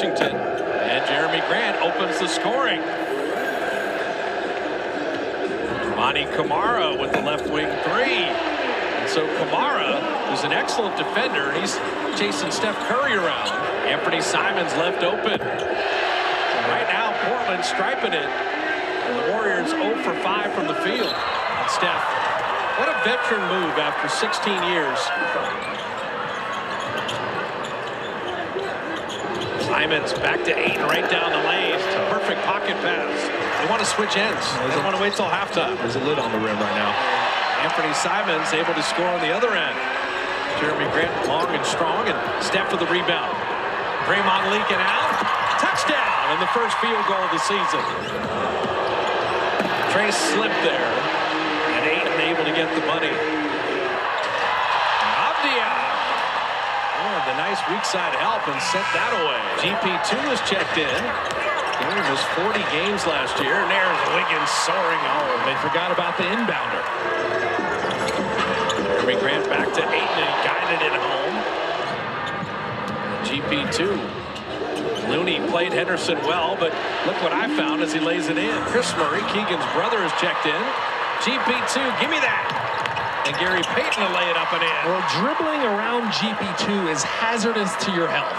Washington. And Jerami Grant opens the scoring. Toumani Camara with the left wing three. And so Camara, who's an excellent defender, and he's chasing Steph Curry around. Anfernee Simons left open. Right now, Portland striping it. And the Warriors 0 for 5 from the field. And Steph, what a veteran move after 16 years. Simons back to Ayton right down the lane. Perfect pocket pass. They want to switch ends. They don't want to wait till halftime. There's a lid on the rim right now. Anfernee Simons able to score on the other end. Jerami Grant long and strong and step for the rebound. Draymond leaking out. Touchdown and the first field goal of the season. Trey slipped there and Ayton able to get the money. The nice weak side help and sent that away. GP2 was checked in. He was 40 games last year. And there's Wiggins soaring home. They forgot about the inbounder. Jerami Grant back to Ayton and guided it home. GP2. Looney played Henderson well, but look what I found as he lays it in. Kris Murray, Keegan's brother, is checked in. GP2, give me that. And Gary Payton to lay it up and in. Well, dribbling around GP2 is hazardous to your health.